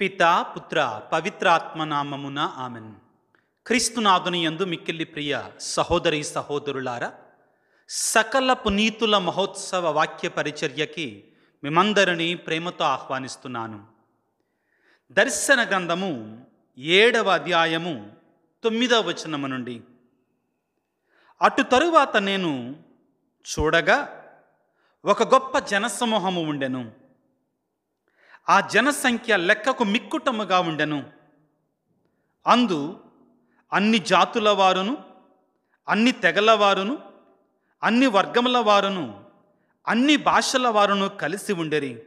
పితా పుత్ర పవిత్రాత్మనామమున ఆమెన్. క్రీస్తునాథుని యందు మిక్కిల్లి ప్రియ సహోదరి సహోదరులారా సకల పునీతుల మహోత్సవ వాక్య పరిచర్యకి మిమందరినీ ప్రేమతో ఆహ్వానిస్తున్నాను. దర్శన గ్రంథము ఏడవ అధ్యాయము తొమ్మిదవ వచనము నుండి. అటు తరువాత నేను చూడగా ఒక గొప్ప జనసమూహము ఉండెను. ఆ జనసంఖ్య లెక్కకు మిక్కుటముగా ఉండెను. అందు అన్ని జాతుల వారును అన్ని తెగల వారును అన్ని వర్గముల వారును అన్ని భాషల వారును కలిసి ఉండెరి.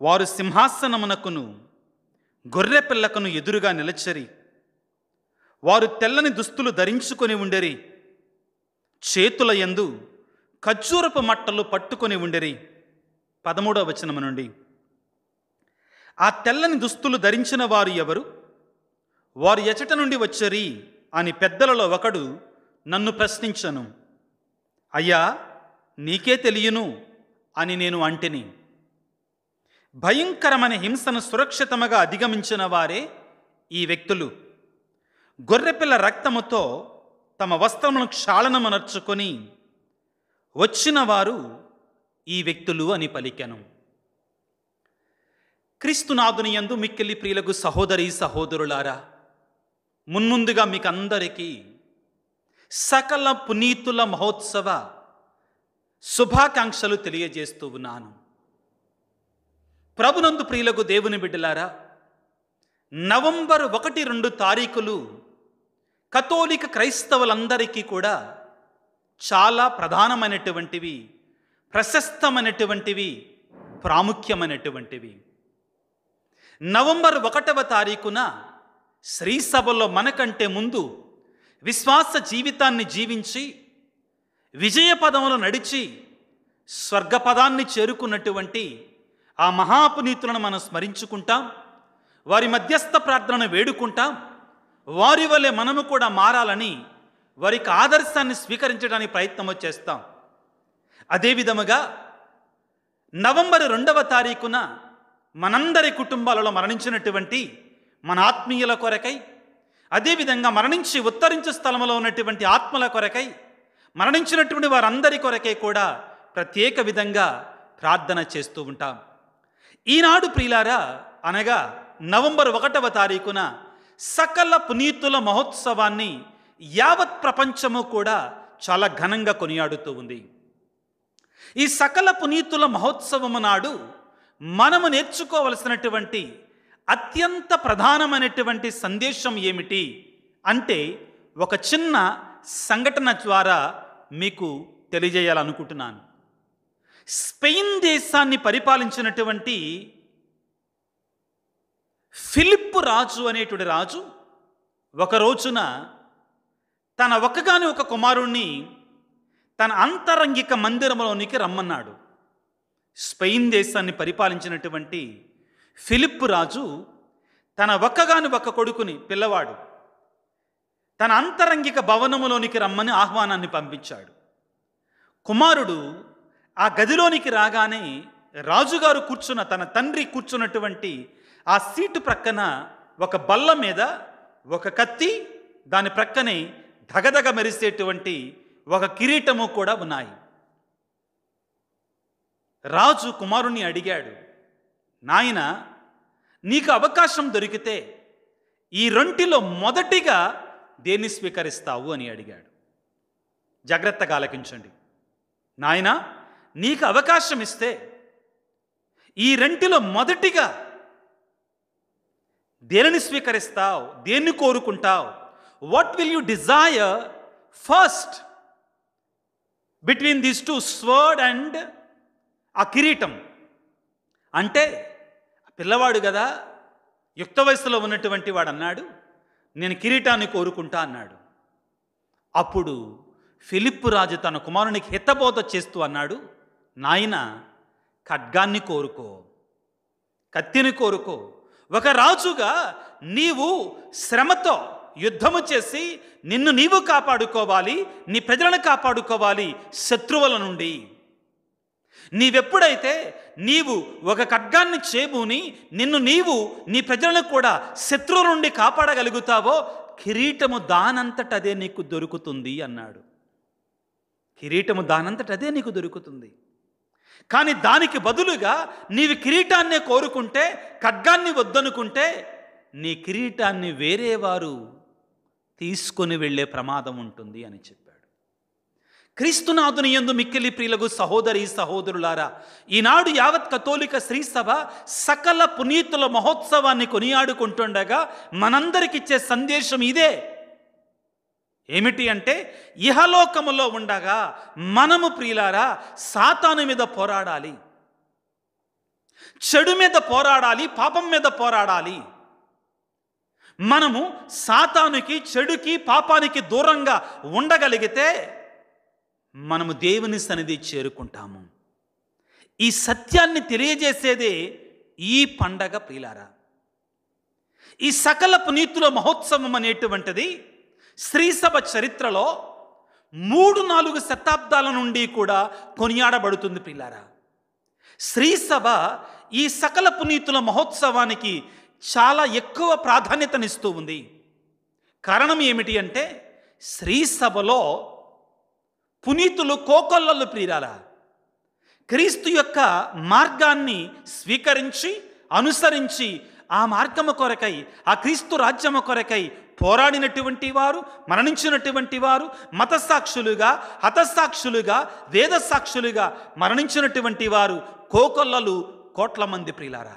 వారు సింహాసనమునకును గొర్రె పిల్లకను ఎదురుగా నిలచరి. వారు తెల్లని దుస్తులు ధరించుకొని ఉండెరి. చేతుల యందు ఖర్జూరపు మట్టలు పట్టుకొని ఉండిరి. పదమూడవ వచనము నుండి. ఆ తెల్లని దుస్తులు ధరించిన వారు ఎవరు? వారు ఎచట నుండి వచ్చరి అని పెద్దలలో ఒకడు నన్ను ప్రశ్నించను. అయ్యా నీకే తెలియను అని నేను అంటిని. భయంకరమైన హింసను సురక్షితముగా అధిగమించిన వారే ఈ వ్యక్తులు. గొర్రెపిల్ల రక్తముతో తమ వస్త్రమును క్షాళనమనర్చుకొని వచ్చిన వారు ఈ వ్యక్తులు అని పలికెను. క్రీస్తునాథుని యందు మిక్కిలి ప్రియులకు సహోదరి సహోదరులారా మున్ముందుగా మీకు అందరికీ సకల పునీతుల మహోత్సవ శుభాకాంక్షలు తెలియజేస్తూ ఉన్నాను. ప్రభునందు ప్రియులకు దేవుని బిడ్డలారా నవంబర్ ఒకటి రెండు తారీఖులు కథోలిక క్రైస్తవులందరికీ కూడా చాలా ప్రధానమైనటువంటివి ప్రశస్తమైనటువంటివి ప్రాముఖ్యమైనటువంటివి. నవంబర్ ఒకటవ తారీఖున శ్రీసభలో మనకంటే ముందు విశ్వాస జీవితాన్ని జీవించి విజయపదములు నడిచి స్వర్గపదాన్ని చేరుకున్నటువంటి ఆ మహాపునీతులను మనం స్మరించుకుంటాం వారి మధ్యస్థ ప్రార్థనను వేడుకుంటాం వారి వల్లే మనము కూడా మారాలని వారికి ఆదర్శాన్ని స్వీకరించడానికి ప్రయత్నం చేస్తాం. అదేవిధముగా నవంబర్ రెండవ తారీఖున మనందరి కుటుంబాలలో మరణించినటువంటి మన ఆత్మీయుల కొరకై అదేవిధంగా మరణించి ఉత్తరించు స్థలంలో ఉన్నటువంటి ఆత్మల కొరకై మరణించినటువంటి వారందరి కొరకై కూడా ప్రత్యేక విధంగా ప్రార్థన చేస్తూ ఉంటాం. ఈనాడు ప్రియులారా అనగా నవంబర్ ఒకటవ తారీఖున సకల పునీతుల మహోత్సవాన్ని యావత్ ప్రపంచము కూడా చాలా ఘనంగా కొనియాడుతూ ఉంది. ఈ సకల పునీతుల మహోత్సవము నాడు మనము నేర్చుకోవలసినటువంటి అత్యంత ప్రధానమైనటువంటి సందేశం ఏమిటి అంటే ఒక చిన్న సంఘటన ద్వారా మీకు తెలియజేయాలనుకుంటున్నాను. స్పెయిన్ దేశాన్ని పరిపాలించినటువంటి ఫిలిప్ రాజు అనేటువంటి రాజు ఒక రోజున తన ఒక్కగాని ఒక కుమారుణ్ణి తన అంతరంగిక మందిరంలోనికి రమ్మన్నాడు. స్పెయిన్ దేశాన్ని పరిపాలించినటువంటి ఫిలిప్ రాజు తన ఒక్కగాని ఒక్క కొడుకుని పిల్లవాడు. తన అంతరంగిక భవనములోనికి రమ్మని ఆహ్వానాన్ని పంపించాడు. కుమారుడు ఆ గదిలోనికి రాగానే రాజుగారు కూర్చున్న తన తండ్రి కూర్చున్నటువంటి ఆ సీటు ప్రక్కన ఒక బల్ల మీద ఒక కత్తి దాని ప్రక్కనే ధగధగ మెరిసేటువంటి ఒక కిరీటము కూడా ఉన్నాయి. రాజు కుమారుణ్ణి అడిగాడు నాయన నీకు అవకాశం దొరికితే ఈ రెంటిలో మొదటిగా దేన్ని స్వీకరిస్తావు? అని అడిగాడు. జాగ్రత్తగా ఆలకించండి. నాయన నీకు అవకాశం ఇస్తే ఈ రెంటిలో మొదటిగా దేనిని స్వీకరిస్తావు? దేన్ని కోరుకుంటావు? What will you desire first between these two sword and ఆ కిరీటం. అంటే పిల్లవాడు కదా యుక్త వయసులో ఉన్నటువంటి వాడు అన్నాడు నేను కిరీటాన్ని కోరుకుంటా అన్నాడు. అప్పుడు ఫిలిప్ రాజు తన కుమారునికి హితబోధ చేస్తూ అన్నాడు నాయన ఖడ్గాన్ని కోరుకో కత్తిని కోరుకో. ఒక రాజుగా నీవు శ్రమతో యుద్ధము చేసి నిన్ను నీవు కాపాడుకోవాలి నీ ప్రజలను కాపాడుకోవాలి శత్రువుల నుండి. నీవెప్పుడైతే నీవు ఒక ఖడ్గాన్ని చేబూని నిన్ను నీవు నీ ప్రజలను కూడా శత్రువు నుండి కాపాడగలుగుతావో కిరీటము దానంతట అదే నీకు దొరుకుతుంది అన్నాడు. కిరీటము దానంతట అదే నీకు దొరుకుతుంది. కానీ దానికి బదులుగా నీవు కిరీటాన్నే కోరుకుంటే ఖడ్గాన్ని వద్దనుకుంటే నీ కిరీటాన్ని వేరే వారు తీసుకొని వెళ్ళే ప్రమాదం ఉంటుంది అని చెప్పాడు. క్రీస్తునాథుని యందు మిక్కిలి ప్రియులకు సహోదరి సహోదరులారా ఈనాడు యావత్ కథోలిక శ్రీ సభ సకల పునీతుల మహోత్సవాన్ని కొనియాడుకుంటుండగా మనందరికిచ్చే సందేశం ఇదే. ఏమిటి అంటే ఇహలోకములో ఉండగా మనము ప్రియులారా సాతాను మీద పోరాడాలి. చెడు మీద పోరాడాలి పాపం మీద పోరాడాలి. మనము సాతానుకి చెడుకి పాపానికి దూరంగా ఉండగలిగితే మనము దేవుని సన్నిధి చేరుకుంటాము. ఈ సత్యాన్ని తెలియజేసేదే ఈ పండగ ప్రియులారా ఈ సకల పునీతుల మహోత్సవం అనేటువంటిది శ్రీసభ చరిత్రలో మూడు నాలుగు శతాబ్దాల నుండి కూడా కొనియాడబడుతుంది పిల్లారా శ్రీసభ ఈ సకల పునీతుల మహోత్సవానికి చాలా ఎక్కువ ప్రాధాన్యతనిస్తూ ఉంది. కారణం ఏమిటి అంటే శ్రీసభలో పునీతులు కోకొల్లలు ప్రియురాలా. క్రీస్తు యొక్క మార్గాన్ని స్వీకరించి అనుసరించి ఆ మార్గము కొరకై ఆ క్రీస్తు రాజ్యము కొరకై పోరాడినటువంటి వారు మరణించినటువంటి వారు మతసాక్షులుగా హతసాక్షులుగా వేదసాక్షులుగా మరణించినటువంటి వారు కోకొల్లలు కోట్ల మంది ప్రియులారా.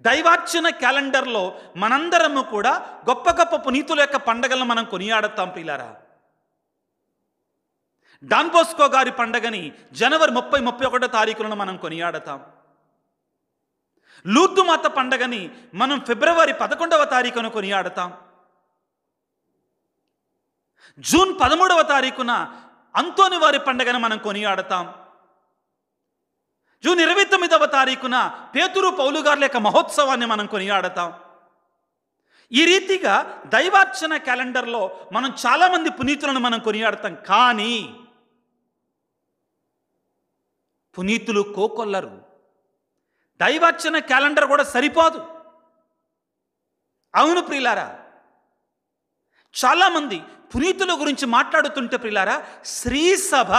దైవార్చన క్యాలెండర్లో మనందరము కూడా గొప్ప గొప్ప పునీతుల యొక్క పండగలను మనం కొనియాడతాం ప్రియులారా. డాన్ బోస్కో గారి పండగని జనవరి ముప్పై ముప్పై ఒకటో తారీఖులను మనం కొనియాడతాం. లూర్దు మాత పండగని మనం ఫిబ్రవరి పదకొండవ తారీఖున కొనియాడతాం. జూన్ పదమూడవ తారీఖున అంతోని వారి పండగను మనం కొనియాడతాం. జూన్ ఇరవై తొమ్మిదవ తారీఖున పేతురు పౌలు గారి యొక్క మహోత్సవాన్ని మనం కొనియాడతాం. ఈ రీతిగా దైవార్చన క్యాలెండర్లో మనం చాలామంది పునీతులను మనం కొనియాడతాం. కానీ పునీతులు కోకొల్లరు. దైవార్చన క్యాలెండర్ కూడా సరిపోదు. అవును ప్రిలారా చాలామంది పునీతుల గురించి మాట్లాడుతుంటే ప్రిలారా శ్రీసభ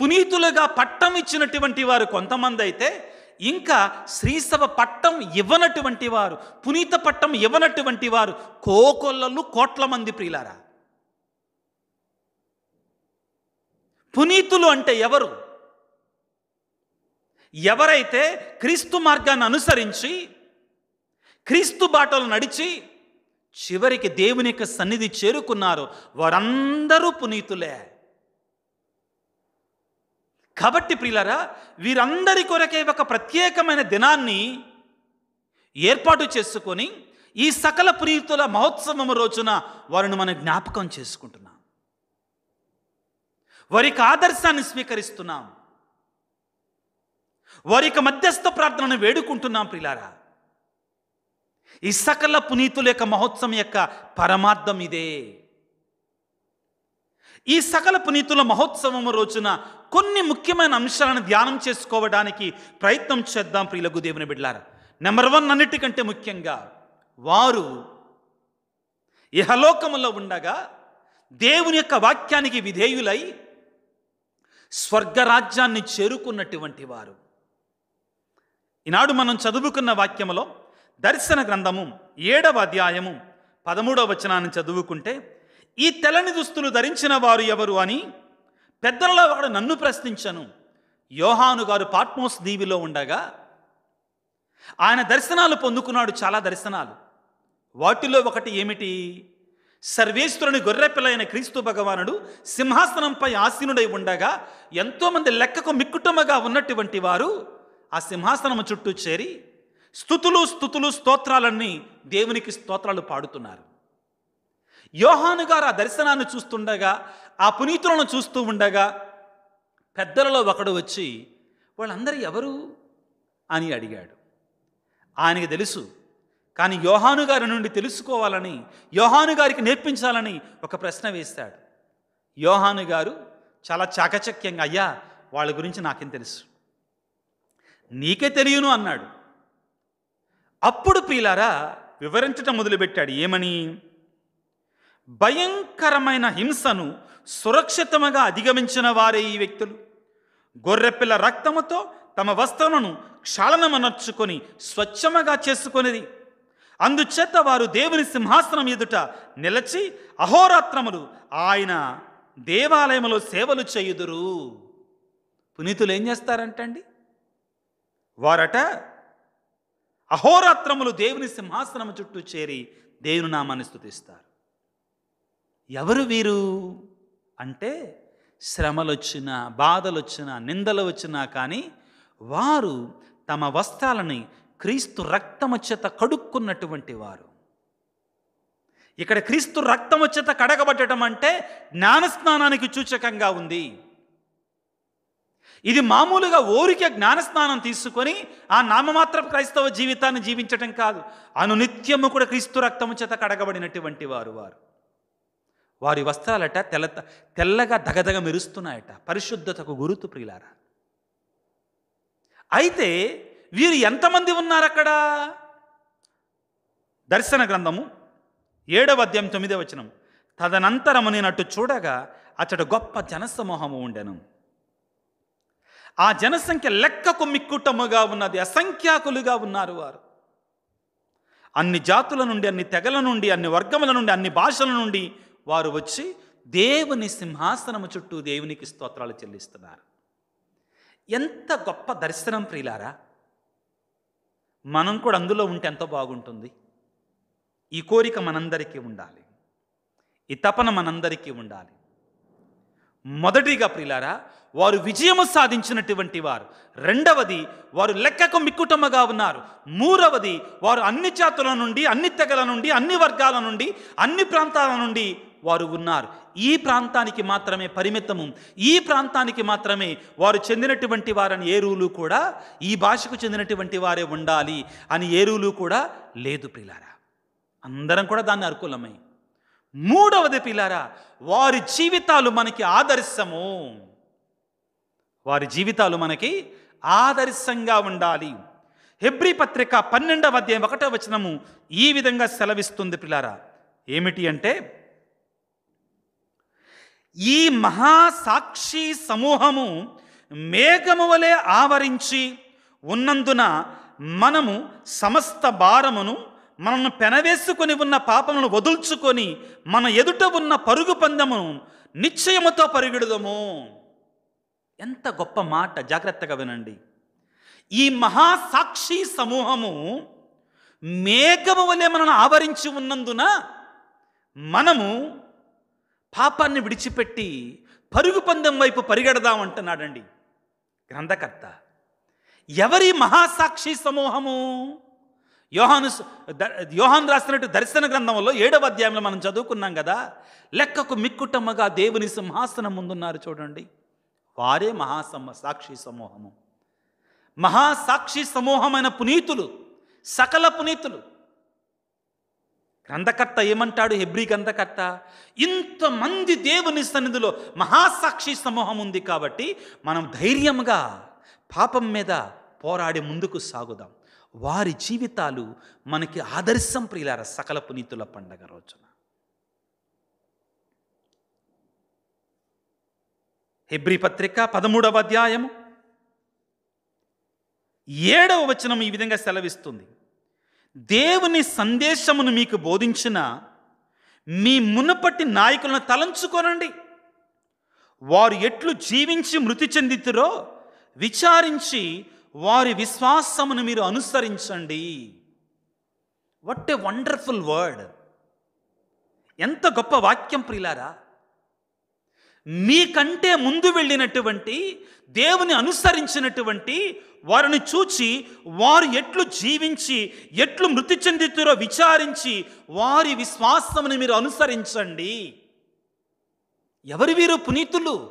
పునీతులుగా పట్టం ఇచ్చినటువంటి వారు కొంతమంది అయితే ఇంకా శ్రీసభ పట్టం ఇవ్వనటువంటి వారు పునీత పట్టం ఇవ్వనటువంటి వారు కోకొల్లలు కోట్ల మంది ప్రియులారా. పునీతులు అంటే ఎవరు? ఎవరైతే క్రీస్తు మార్గాన్ని అనుసరించి క్రీస్తు బాటలు నడిచి చివరికి దేవుని యొక్క సన్నిధి చేరుకున్నారో వారందరూ పునీతులే. కాబట్టి ప్రియులరా వీరందరి కొరకే ఒక ప్రత్యేకమైన దినాన్ని ఏర్పాటు చేసుకొని ఈ సకల పునీతుల మహోత్సవం రోజున వారిని మనం జ్ఞాపకం చేసుకుంటున్నాం. వారికి ఆదర్శాన్ని స్వీకరిస్తున్నాం. వారికి మధ్యస్థ ప్రార్థనను వేడుకుంటున్నాం ప్రిలారా ఈ సకల పునీతుల యొక్క మహోత్సవం యొక్క పరమార్థం ఇదే. ఈ సకల పునీతుల మహోత్సవం రోజున కొన్ని ముఖ్యమైన అంశాలను ధ్యానం చేసుకోవడానికి ప్రయత్నం చేద్దాం ప్రియులకు దేవుని బిడ్డారా నెంబర్ వన్ అన్నిటికంటే ముఖ్యంగా వారు ఇహలోకములో ఉండగా దేవుని యొక్క వాక్యానికి విధేయులై స్వర్గరాజ్యాన్ని చేరుకున్నటువంటి వారు. ఈనాడు మనం చదువుకున్న వాక్యములో దర్శన గ్రంథము ఏడవ అధ్యాయము పదమూడవ వచనాన్ని చదువుకుంటే ఈ తెల్లని దుస్తులు ధరించిన వారు ఎవరు అని పెద్దలలో వాడు నన్ను ప్రశ్నించను. యోహాను గారు పాట్మోస్ దీవిలో ఉండగా ఆయన దర్శనాలు పొందుకున్నాడు చాలా దర్శనాలు. వాటిలో ఒకటి ఏమిటి? సర్వేశ్వరుని గొర్రెపిల్లైన క్రీస్తు భగవానుడు సింహాసనంపై ఆసీనుడై ఉండగా ఎంతోమంది లెక్కకు మిక్కుటమగా ఉన్నటువంటి వారు ఆ సింహాసనము చుట్టూ చేరి స్థుతులు స్థుతులు స్తోత్రాలన్నీ దేవునికి స్తోత్రాలు పాడుతున్నారు. యోహాను గారు ఆ దర్శనాన్ని చూస్తుండగా ఆ పునీతులను చూస్తూ ఉండగా పెద్దలలో ఒకడు వచ్చి వాళ్ళందరూ ఎవరు? అని అడిగాడు. ఆయనకి తెలుసు కానీ యోహాను గారి నుండి తెలుసుకోవాలని యోహాను గారికి నేర్పించాలని ఒక ప్రశ్న వేశాడు. యోహాను గారు చాలా చాకచక్యంగా అయ్యా వాళ్ళ గురించి నాకేం తెలుసు. నీకే తెలియను అన్నాడు. అప్పుడు ప్రియులారా వివరించటం మొదలుపెట్టాడు. ఏమని? భయంకరమైన హింసను సురక్షితముగా అధిగమించిన వారే ఈ వ్యక్తులు. గొర్రెపిల్ల రక్తముతో తమ వస్త్రమును క్షాళనమనర్చుకొని స్వచ్ఛముగా చేసుకునేది అందుచేత వారు దేవుని సింహాసనం ఎదుట నిలచి అహోరాత్రములు ఆయన దేవాలయములో సేవలు చేయుదురు. పునీతులు ఏం చేస్తారంటండి? వారట అహోరాత్రములు దేవుని సింహాసనము చుట్టూ చేరి దేవుని నామాన్ని స్తుతిస్తారు. ఎవరు వీరు? అంటే శ్రమలొచ్చినా బాధలొచ్చినా నిందలు వచ్చినా కానీ వారు తమ వస్త్రాలని క్రీస్తు రక్తము చేత కడుక్కున్నటువంటి వారు. ఇక్కడ క్రీస్తు రక్తము చేత కడగబట్టడం అంటే జ్ఞానస్నానానికి సూచకంగా ఉంది. ఇది మామూలుగా ఊరికే జ్ఞానస్నానం తీసుకొని ఆ నామమాత్ర క్రైస్తవ జీవితాన్ని జీవించటం కాదు. అనునిత్యము కూడా క్రీస్తు రక్తము చేత కడగబడినటువంటి వారు వారు. వారి వస్త్రాలట తెల్ల తెల్లగా దగదగ మెరుస్తున్నాయట. పరిశుద్ధతకు గురుతు ప్రియులారా. అయితే వీరు ఎంతమంది ఉన్నారు అక్కడ దర్శన గ్రంథము ఏడవ అధ్యాయం తొమ్మిదవ వచనం. తదనంతరము నేను చూడగా అతడు గొప్ప జనసమూహము ఉండెను. ఆ జనసంఖ్య లెక్కకు మిక్కుటముగా ఉన్నది అసంఖ్యాకులుగా ఉన్నారు వారు. అన్ని జాతుల నుండి అన్ని తెగల నుండి అన్ని వర్గముల నుండి అన్ని భాషల నుండి వారు వచ్చి దేవుని సింహాసనము చుట్టూ దేవునికి స్తోత్రాలు చెల్లిస్తున్నారు. ఎంత గొప్ప దర్శనం ప్రియులారా! మనం కూడా అందులో ఉంటే ఎంత బాగుంటుంది. ఈ కోరిక మనందరికీ ఉండాలి. ఈ తపన మనందరికీ ఉండాలి. మొదటిగా ప్రిలారా వారు విజయము సాధించినటువంటి వారు. రెండవది వారు లెక్కకు మిక్కుటమ్మగా ఉన్నారు. మూడవది వారు అన్ని జాతుల నుండి అన్ని తెగల నుండి అన్ని వర్గాల నుండి అన్ని ప్రాంతాల నుండి వారు ఉన్నారు. ఈ ప్రాంతానికి మాత్రమే పరిమితము. ఈ ప్రాంతానికి మాత్రమే వారు చెందినటువంటి వారని ఏరువులు కూడా ఈ భాషకు చెందినటువంటి వారే ఉండాలి అని ఏరువులు కూడా లేదు పిల్లారా అందరం కూడా దాన్ని అనుకూలమై. మూడవది పిల్లారా వారి జీవితాలు మనకి ఆదర్శము. వారి జీవితాలు మనకి ఆదర్శంగా ఉండాలి. హెబ్రి పత్రిక పన్నెండవ అధ్యాయం ఒకటో వచనము ఈ విధంగా సెలవిస్తుంది పిల్లారా ఏమిటి అంటే ఈ మహాసాక్షి సమూహము మేఘము వలె ఆవరించి ఉన్నందున మనము సమస్త భారమును మనను పెనవేసుకొని ఉన్న పాపమును వదుల్చుకొని మన ఎదుట ఉన్న పరుగు పందమును నిశ్చయముతో పరిగెడదము. ఎంత గొప్ప మాట జాగ్రత్తగా వినండి. ఈ మహాసాక్షి సమూహము మేఘము వలె మనను ఆవరించి ఉన్నందున మనము పాపాన్ని విడిచిపెట్టి పరుగు పందెం వైపు పరిగెడదాం అంటున్నాడండి గ్రంథకర్త. ఎవరి మహాసాక్షి సమూహము? యోహాను యోహాన్ రాసినట్టు దర్శన గ్రంథంలో ఏడవ అధ్యాయంలో మనం చదువుకున్నాం కదా లెక్కకు మిక్కుటమ్మగా దేవుని సింహాసనం ముందున్నారు చూడండి. వారే మహాసమ సాక్షి సమూహము. మహాసాక్షి సమూహమైన పునీతులు సకల పునీతులు గ్రంథకర్త ఏమంటాడు? హెబ్రి గ్రంథకర్త ఇంతమంది దేవుని సన్నిధిలో మహాసాక్షి సమూహం ఉంది కాబట్టి మనం ధైర్యంగా పాపం మీద పోరాడి ముందుకు సాగుదాం. వారి జీవితాలు మనకి ఆదర్శం ప్రియులార సకల పునీతుల పండగ రోజున. హెబ్రి పత్రిక పదమూడవ అధ్యాయము ఏడవ వచనం ఈ విధంగా సెలవిస్తుంది. దేవుని సందేశమును మీకు బోధించిన మీ మునుపటి నాయకులను తలంచుకోనండి. వారు ఎట్లు జీవించి మృతి చెందితురో విచారించి వారి విశ్వాసమును మీరు అనుసరించండి. వట్ ఏ వండర్ఫుల్ వర్డ్ ఎంత గొప్ప వాక్యం ప్రిలారా మీకంటే ముందు వెళ్ళినటువంటి దేవుని అనుసరించినటువంటి వారిని చూచి వారు ఎట్లు జీవించి ఎట్లు మృతి చెందుతురో విచారించి వారి విశ్వాసముని మీరు అనుసరించండి. ఎవరు వీరు పునీతులు?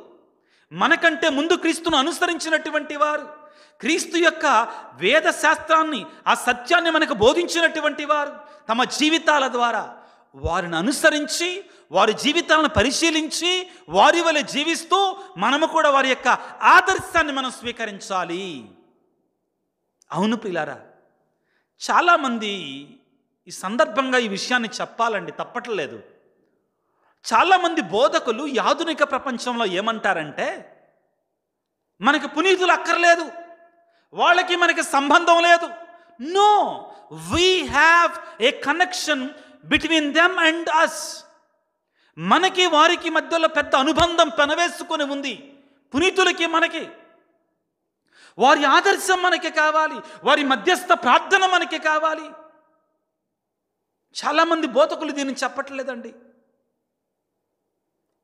మనకంటే ముందు క్రీస్తును అనుసరించినటువంటి వారు క్రీస్తు యొక్క వేద శాస్త్రాన్ని ఆ సత్యాన్ని మనకు బోధించినటువంటి వారు తమ జీవితాల ద్వారా వారిని అనుసరించి వారి జీవితాలను పరిశీలించి వారి వల్ల జీవిస్తూ మనము కూడా వారి యొక్క ఆదర్శాన్ని మనం స్వీకరించాలి. అవును పిల్లారా చాలామంది ఈ సందర్భంగా ఈ విషయాన్ని చెప్పాలండి తప్పట్లేదు. చాలామంది బోధకులు ఈ ఆధునిక ప్రపంచంలో ఏమంటారంటే మనకి పునీతులు అక్కర్లేదు వాళ్ళకి మనకి సంబంధం లేదు. No we have a connection between them and us మనకి వారికి మధ్యలో పెద్ద అనుబంధం పెనవేసుకొని ఉంది. పునీతులకి మనకి. వారి ఆదర్శం మనకి కావాలి. వారి మధ్యస్థ ప్రార్థన మనకి కావాలి. చాలామంది బోధకులు దీన్ని చెప్పట్లేదండి.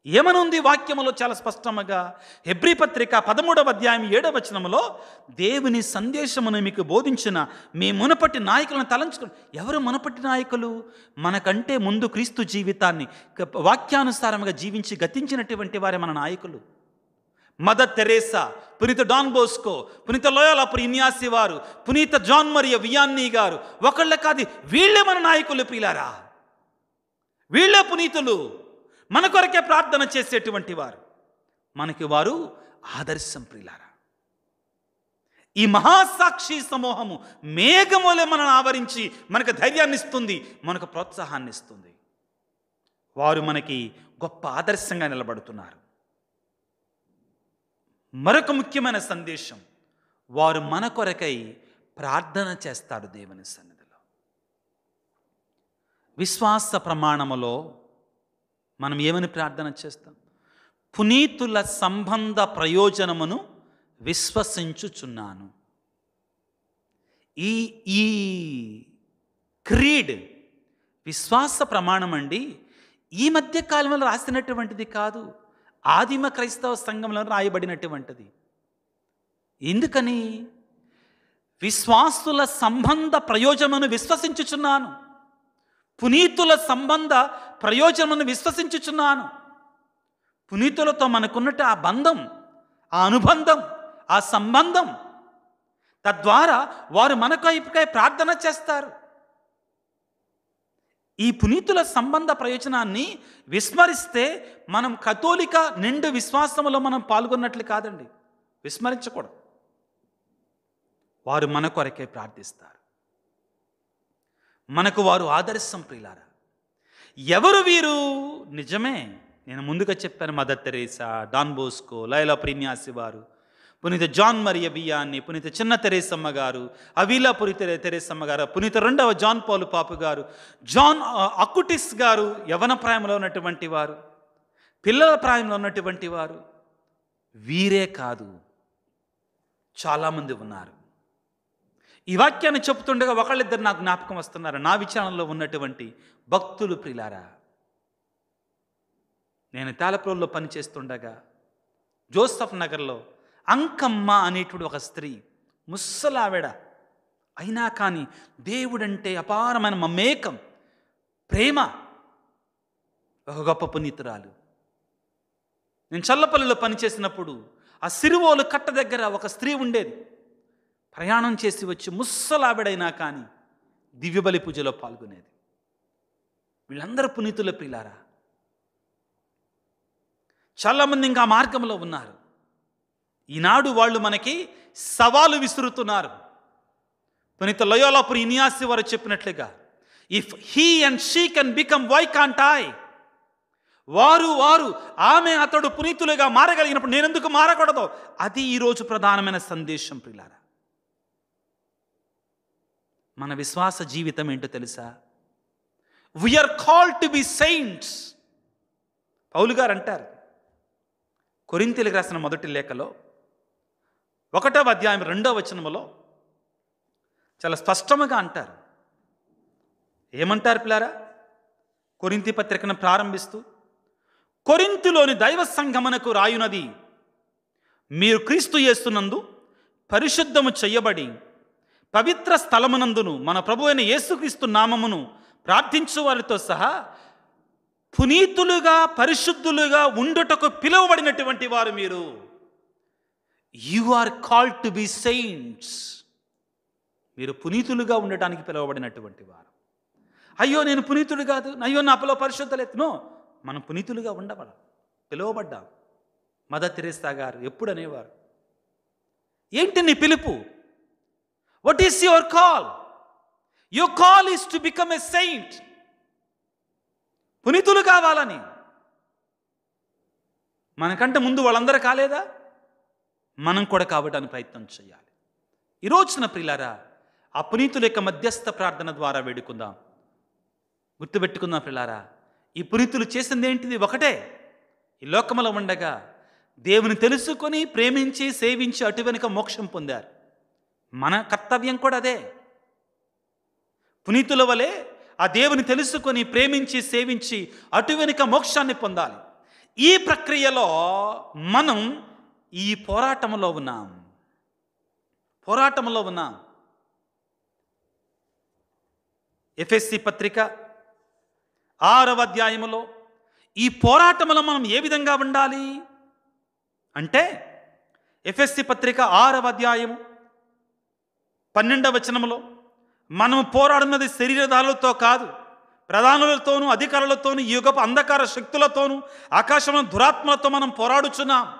ఏమనుంది వాక్యములో చాలా స్పష్టముగా హెబ్రి పత్రిక పదమూడవ అధ్యాయం ఏడవ వచనములో దేవుని సందేశమును మీకు బోధించిన మీ మునపటి నాయకులను తలంచుకుని ఎవరు మునపటి నాయకులు? మనకంటే ముందు క్రీస్తు జీవితాన్ని వాక్యానుసారముగా జీవించి గతించినటువంటి వారే మన నాయకులు. మదర్ తెరేసా పునీత డాన్ బోస్కో పునీత లోయలాపురి ఇన్యాసి వారు పునీత జాన్ మరియ వియాన్నీ గారు ఒకళ్ళ కాదు వీళ్ళే మన నాయకులు పిల్లారా వీళ్ళే పునీతులు. మన కొరకే ప్రార్థన చేసేటువంటి వారు. మనకి వారు ఆదర్శం ప్రియులారా ఈ మహాసాక్షి సమూహము మేఘములే మనల్ని ఆవరించి మనకు ధైర్యాన్ని ఇస్తుంది మనకు ప్రోత్సాహాన్ని ఇస్తుంది. వారు మనకి గొప్ప ఆదర్శంగా నిలబడుతున్నారు. మరొక ముఖ్యమైన సందేశం వారు మన కొరకై ప్రార్థన చేస్తారు దేవుని సన్నిధిలో. విశ్వాస ప్రమాణములో మనం ఏమని ప్రార్థన చేస్తాం? పునీతుల సంబంధ ప్రయోజనమును విశ్వసించుచున్నాను. ఈ ఈ క్రీడ్ విశ్వాస ప్రమాణం అండి ఈ మధ్య కాలంలో రాసినటువంటిది కాదు ఆదిమ క్రైస్తవ సంఘంలో రాయబడినటువంటిది. ఎందుకని? విశ్వాసుల సంబంధ ప్రయోజనమును విశ్వసించుచున్నాను. పునీతుల సంబంధ ప్రయోజనమును విశ్వసించుచున్నాను. పునీతులతో మనకున్నట్టు ఆ బంధం ఆ అనుబంధం ఆ సంబంధం తద్వారా వారు మనకైపుకై ప్రార్థన చేస్తారు. ఈ పునీతుల సంబంధ ప్రయోజనాన్ని విస్మరిస్తే మనం కథోలిక నిండు విశ్వాసములో మనం పాల్గొన్నట్లు కాదండి. విస్మరించకూడదు. వారు మన కొరకే ప్రార్థిస్తారు. మనకు వారు ఆదర్శం ప్రియులారా ఎవరు వీరు? నిజమే. నేను ముందుగా చెప్పాను మదర్ తెరేసా డాన్ బోస్కో లైలా ప్రిన్యాసి వారు పునీత జాన్ మరియ బియ్యాన్ని పునీత చిన్న తెరేసమ్మ గారు అవీలా పురి తెరే తెరేసమ్మ గారు పునీత రెండవ జాన్ పాలు పాపు గారు జాన్ అకుటిస్ గారు యవన ప్రాయంలో ఉన్నటువంటి వారు పిల్లల ప్రాయంలో ఉన్నటువంటి వారు. వీరే కాదు. చాలామంది ఉన్నారు. ఈ వాక్యాన్ని చెప్తుండగా ఒకళ్ళిద్దరు నాకు జ్ఞాపకం వస్తున్నారు. నా విచారణలో ఉన్నటువంటి భక్తులు ప్రిలారా నేను తాలపూర్లో పనిచేస్తుండగా జోసఫ్ నగర్లో అంకమ్మ అనేటువంటి ఒక స్త్రీ ముస్సలావిడ అయినా కానీ దేవుడంటే అపారమైన మమేకం ప్రేమ ఒక గొప్ప పునీతురాలు. నేను చల్లపల్లిలో పనిచేసినప్పుడు ఆ సిరువోలు కట్ట దగ్గర ఒక స్త్రీ ఉండేది. ప్రయాణం చేసి వచ్చి ముస్సలావిడైనా కానీ దివ్యబలి పూజలో పాల్గొనేది. వీళ్ళందరూ పునీతుల ప్రిలారా చాలామంది ఇంకా మార్గంలో ఉన్నారు. ఈనాడు వాళ్ళు మనకి సవాలు విసురుతున్నారు. పునీత లయోలాపురి ఇనియాసి వారు చెప్పినట్లుగా if he and she can become why can't I వారు వారు ఆమె అతడు పునీతులుగా మారగలిగినప్పుడు నేనెందుకు మారకూడదు? అది ఈరోజు ప్రధానమైన సందేశం ప్రిలారా మన విశ్వాస జీవితం ఏంటో తెలుసా? We are call to be saints పౌలు గారు అంటారు కొరింతీలకు రాసిన మొదటి లేఖలో ఒకటవ అధ్యాయం రెండవ వచనములో చాలా స్పష్టముగా అంటారు. ఏమంటారు పిల్లారా? కొరింతి పత్రికను ప్రారంభిస్తూ కొరింతిలోని దైవ సంఘమునకు రాయునది మీరు క్రీస్తు చేస్తున్నందు పరిశుద్ధము చెయ్యబడి పవిత్ర స్థలమునందును మన ప్రభు అయిన యేసుక్రీస్తు నామమును ప్రార్థించు వారితో సహా పునీతులుగా పరిశుద్ధులుగా ఉండుటకు పిలువబడినటువంటి వారు మీరు. You are called to be saints మీరు పునీతులుగా ఉండటానికి పిలువబడినటువంటి వారు. అయ్యో నేను పునీతుడు కాదు. అయ్యో నా పిలో పరిశుద్ధలెత్తునో మనం పునీతులుగా ఉండవడం పిలువబడ్డాం. మదర్ తెరేస్తా గారు ఎప్పుడు అనేవారు? ఏంటి నీ పిలుపు? What is your call Your call is to become a saint పునీతులు కావాలని. మనకంటే ముందు వాళ్ళందరూ కాలేదా? మనం కూడా కావడానికి ప్రయత్నం చేయాలి. ఈ రోజున ప్రిలారా ఆ పునీతుల యొక్క మధ్యస్థ ప్రార్థన ద్వారా వేడుకుందాం. గుర్తుపెట్టుకుందాం ప్రిలారా ఈ పునీతులు చేసింది ఏంటిది? ఒకటే ఈ లోకములో ఉండగా దేవుని తెలుసుకొని ప్రేమించి సేవించి అటు వెనుక మోక్షం పొందారు. మన కర్తవ్యం కూడా అదే. పునీతుల వలె ఆ దేవుని తెలుసుకొని ప్రేమించి సేవించి అటు వెనుక మోక్షాన్ని పొందాలి. ఈ ప్రక్రియలో మనం ఈ పోరాటంలో ఉన్నాం. పోరాటంలో ఉన్నాం. ఎఫ్ఎస్సి పత్రిక ఆరవ అధ్యాయములో ఈ పోరాటంలో మనం ఏ విధంగా ఉండాలి? అంటే ఎఫ్ఎస్సి పత్రిక ఆరవ అధ్యాయము పన్నెండవ వచనములో మనం పోరాడినది శరీరదారులతో కాదు ప్రధానులతోనూ అధికారులతోనూ ఈ యుగపు అంధకార శక్తులతోనూ ఆకాశంలో దురాత్మలతో మనం పోరాడుచున్నాం.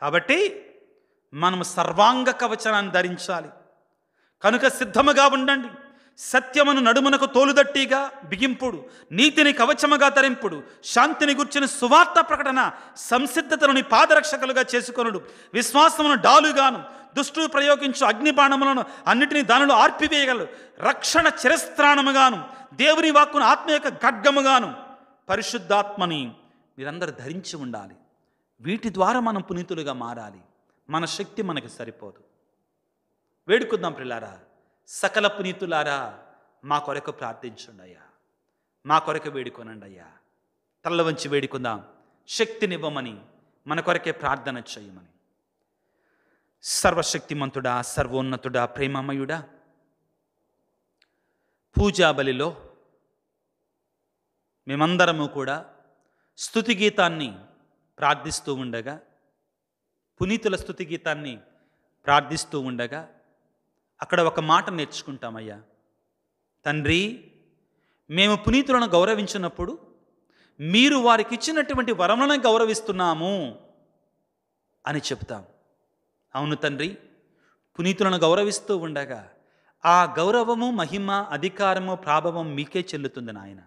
కాబట్టి మనం సర్వాంగ కవచనాన్ని ధరించాలి. కనుక సిద్ధముగా ఉండండి. సత్యమును నడుమునకు తోలుదట్టిగా బిగింపుడు నీతిని కవచముగా ధరింపుడు శాంతిని గుర్చిన సువార్త ప్రకటన సంసిద్ధతను నీ పాదరక్షకులుగా చేసుకొనుడు విశ్వాసమును డాలుగాను దుష్టుడు ప్రయోగించు అగ్నిబాణములను అన్నిటినీ దానిలో ఆర్పివేయగలరు. రక్షణ చిరస్త్రాణముగాను దేవుని వాక్కును ఆత్మ యొక్క ఖడ్గముగాను పరిశుద్ధాత్మని మీరందరూ ధరించి ఉండాలి. వీటి ద్వారా మనం పునీతులుగా మారాలి. మన శక్తి మనకి సరిపోదు. వేడుకుందాం పిల్లారా సకల పునీతులారా మా కొరకు ప్రార్థించండి అయ్యా. మా కొరకు వేడుకొనండి అయ్యా. తల్ల వంచి వేడుకుందాం. శక్తినివ్వమని మన కొరకే ప్రార్థన చేయమని. సర్వశక్తిమంతుడా సర్వోన్నతుడా ప్రేమమయుడా? పూజా బలిలో మేమందరము కూడా స్థుతి గీతాన్ని ప్రార్థిస్తూ ఉండగా పునీతుల స్థుతి గీతాన్ని ప్రార్థిస్తూ ఉండగా అక్కడ ఒక మాట నేర్చుకుంటామయ్యా. తండ్రి మేము పునీతులను గౌరవించినప్పుడు మీరు వారికి ఇచ్చినటువంటి వరములను గౌరవిస్తున్నాము అని చెప్తాం. అవును తండ్రి. పునీతులను గౌరవిస్తూ ఉండగా ఆ గౌరవము మహిమ అధికారము ప్రాభవం మీకే చెల్లుతుంది నాయన.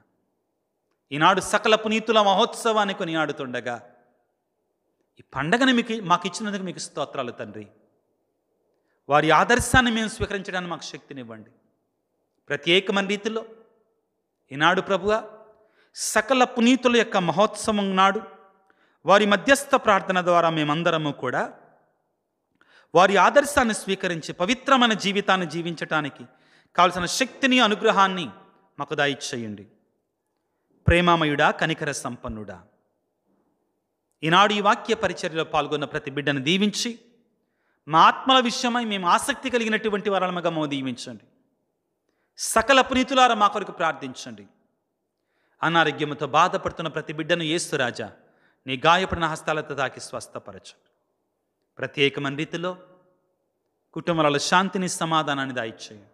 ఈనాడు సకల పునీతుల మహోత్సవాన్ని కొనియాడుతుండగా ఈ పండగను మీకు మాకు ఇచ్చినందుకు మీకు స్తోత్రాలు తండ్రి. వారి ఆదర్శాన్ని మేము స్వీకరించడానికి మాకు శక్తినివ్వండి. ప్రత్యేకమైన రీతిలో ఈనాడు ప్రభువ సకల పునీతుల యొక్క మహోత్సవం నాడు వారి మధ్యస్థ ప్రార్థన ద్వారా మేమందరము కూడా వారి ఆదర్శాన్ని స్వీకరించి పవిత్రమైన జీవితాన్ని జీవించటానికి కావలసిన శక్తిని అనుగ్రహాన్ని మాకు దాయిచ్చేయండి ప్రేమామయుడా కనికర సంపన్నుడా. ఈనాడు ఈ వాక్య పరిచర్యలో పాల్గొన్న ప్రతి బిడ్డను దీవించి మా ఆత్మల విషయమై మేము ఆసక్తి కలిగినటువంటి వరాలమగా మమ్మ దీవించండి. సకల పునీతులార మా కొరకు ప్రార్థించండి. అనారోగ్యముతో బాధపడుతున్న ప్రతి బిడ్డను ఏస్తురాజా నీ గాయపడిన హస్తాలతో తాకి స్వస్థపరచండి ప్రత్యేకమైన రీతిలో కుటుంబాలలో శాంతిని సమాధానాన్ని దాయిచ్చేయండి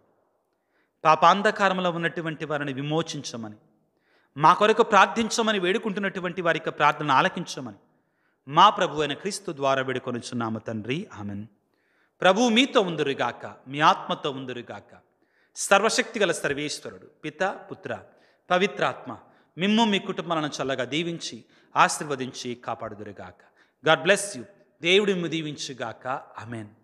పాపాంధకారంలో ఉన్నటువంటి వారిని విమోచించమని మా కొరకు ప్రార్థించమని వేడుకుంటున్నటువంటి వారి యొక్క ప్రార్థన ఆలకించమని మా ప్రభు అయిన క్రీస్తు ద్వారా వేడుకొనుచున్నాము తండ్రి. ఆమెన్. ప్రభు మీతో ఉందురుగాక మీ ఆత్మతో ఉందురుగాక. సర్వశక్తి గల సర్వేశ్వరుడు పిత పుత్ర పవిత్రాత్మ మిమ్ము మీ కుటుంబాలను చల్లగా దీవించి ఆశీర్వదించి కాపాడుదురుగాక. God bless you. దేవుడి దీవించుగాక. అమెన్